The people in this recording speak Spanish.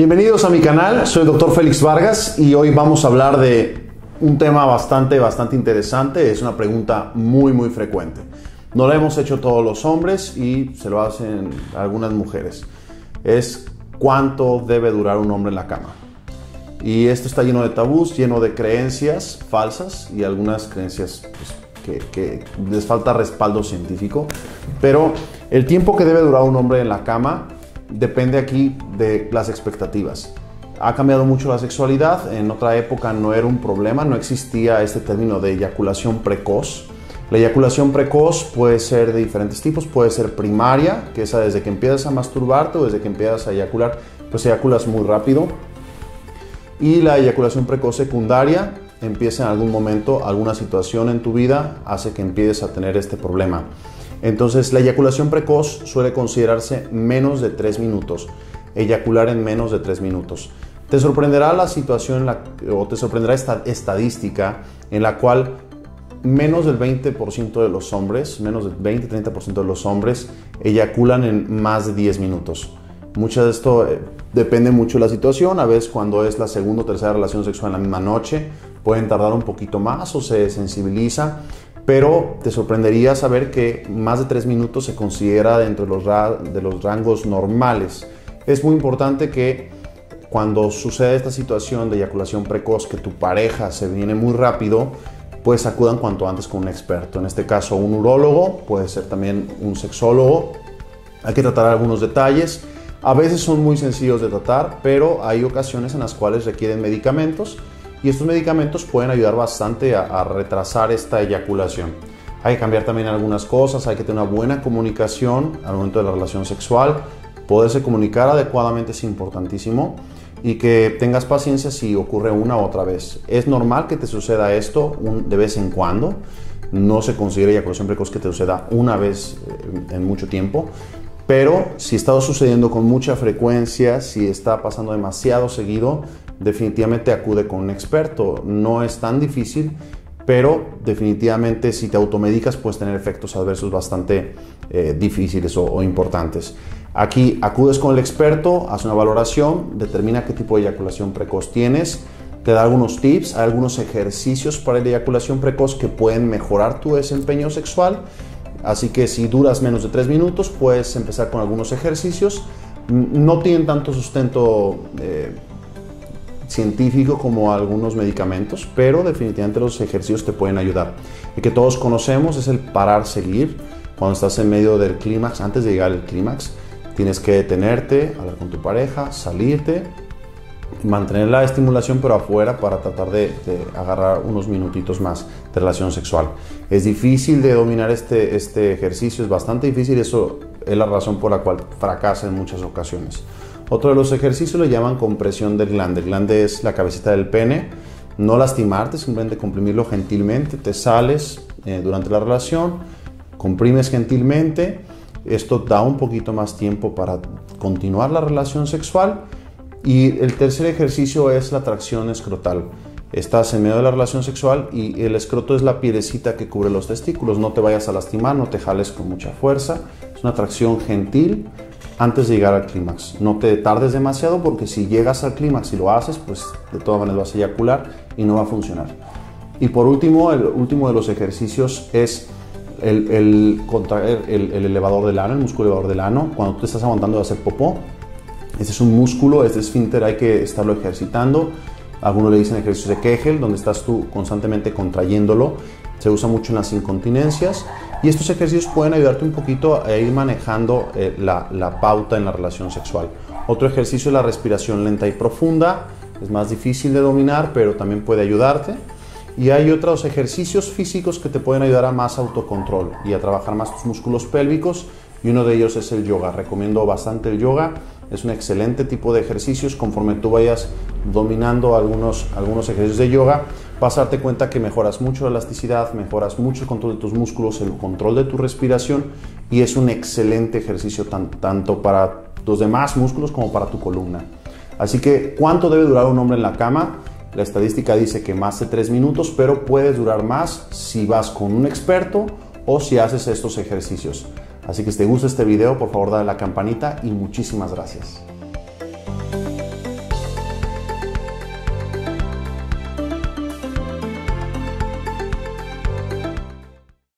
Bienvenidos a mi canal, soy el doctor Félix Vargas y hoy vamos a hablar de un tema bastante, bastante interesante. Es una pregunta muy, muy frecuente. No la hemos hecho todos los hombres y se lo hacen algunas mujeres. Es cuánto debe durar un hombre en la cama. Y esto está lleno de tabús, lleno de creencias falsas y algunas creencias pues, que, que les falta respaldo científico. Pero el tiempo que debe durar un hombre en la cama depende aquí de las expectativas. Ha cambiado mucho la sexualidad, en otra época no era un problema, no existía este término de eyaculación precoz. La eyaculación precoz puede ser de diferentes tipos, puede ser primaria, que es desde que empiezas a masturbarte o desde que empiezas a eyacular, pues eyaculas muy rápido. Y la eyaculación precoz secundaria empieza en algún momento, alguna situación en tu vida hace que empieces a tener este problema. Entonces, la eyaculación precoz suele considerarse menos de 3 minutos, eyacular en menos de 3 minutos. Te sorprenderá la situación o te sorprenderá esta estadística en la cual menos del 20% de los hombres, menos del 20-30% de los hombres eyaculan en más de 10 minutos. Mucho de esto eh, depende mucho de la situación. A veces cuando es la segunda o tercera relación sexual en la misma noche, pueden tardar un poquito más o se sensibiliza. Pero te sorprendería saber que más de 3 minutos se considera dentro de los, de los rangos normales. Es muy importante que cuando sucede esta situación de eyaculación precoz, que tu pareja se viene muy rápido, pues acudan cuanto antes con un experto. En este caso, un urólogo, puede ser también un sexólogo. Hay que tratar algunos detalles. A veces son muy sencillos de tratar, pero hay ocasiones en las cuales requieren medicamentos y estos medicamentos pueden ayudar bastante a, retrasar esta eyaculación. Hay que cambiar también algunas cosas, hay que tener una buena comunicación al momento de la relación sexual. Poderse comunicar adecuadamente es importantísimo y que tengas paciencia si ocurre una u otra vez. Es normal que te suceda esto de vez en cuando. No se considera eyaculación precoz que te suceda una vez eh, en mucho tiempo. Pero si está sucediendo con mucha frecuencia, si está pasando demasiado seguido, definitivamente acude con un experto. No es tan difícil, pero definitivamente si te automedicas puedes tener efectos adversos bastante eh, difíciles o importantes. Aquí acudes con el experto, hace una valoración, determina qué tipo de eyaculación precoz tienes, te da algunos tips, hay algunos ejercicios para la eyaculación precoz que pueden mejorar tu desempeño sexual. Así que si duras menos de 3 minutos, puedes empezar con algunos ejercicios. No tienen tanto sustento eh, científico como algunos medicamentos, pero definitivamente los ejercicios te pueden ayudar. El que todos conocemos es el parar, seguir. Cuando estás en medio del clímax, antes de llegar al clímax, Tienes que detenerte, hablar con tu pareja, salirte, mantener la estimulación pero afuera para tratar de, agarrar unos minutitos más de relación sexual. Es difícil de dominar este, este ejercicio, es bastante difícil, eso es la razón por la cual fracasa en muchas ocasiones. Otro de los ejercicios lo llaman compresión del glande. El glande es la cabecita del pene. No lastimarte, simplemente comprimirlo gentilmente. Te sales eh, durante la relación, comprimes gentilmente esto da un poquito más tiempo para continuar la relación sexual. Y el tercer ejercicio es la tracción escrotal. Estás en medio de la relación sexual y el escroto es la piedecita que cubre los testículos. No te vayas a lastimar, no te jales con mucha fuerza. Es una tracción gentil antes de llegar al clímax. No te tardes demasiado porque si llegas al clímax y lo haces, pues de todas maneras vas a eyacular y no va a funcionar. Y por último, el último de los ejercicios es el, contraer el, elevador del ano, el músculo elevador del ano, cuando tú estás aguantando de hacer popó. Este es un músculo, este esfínter hay que estarlo ejercitando. Algunos le dicen ejercicio de Kegel, donde estás tú constantemente contrayéndolo. Se usa mucho en las incontinencias. Y estos ejercicios pueden ayudarte un poquito a ir manejando eh, la, la pauta en la relación sexual. Otro ejercicio es la respiración lenta y profunda. Es más difícil de dominar, pero también puede ayudarte. Y hay otros ejercicios físicos que te pueden ayudar a más autocontrol y a trabajar más tus músculos pélvicos. Y uno de ellos es el yoga. Recomiendo bastante el yoga. Es un excelente tipo de ejercicios. Conforme tú vayas dominando algunos, algunos ejercicios de yoga, vas a darte cuenta que mejoras mucho la elasticidad, mejoras mucho el control de tus músculos, el control de tu respiración. Y es un excelente ejercicio tanto para los demás músculos como para tu columna. Así que, ¿cuánto debe durar un hombre en la cama? La estadística dice que más de 3 minutos, pero puedes durar más si vas con un experto o si haces estos ejercicios. Así que si te gusta este video, por favor dale la campanita y muchísimas gracias.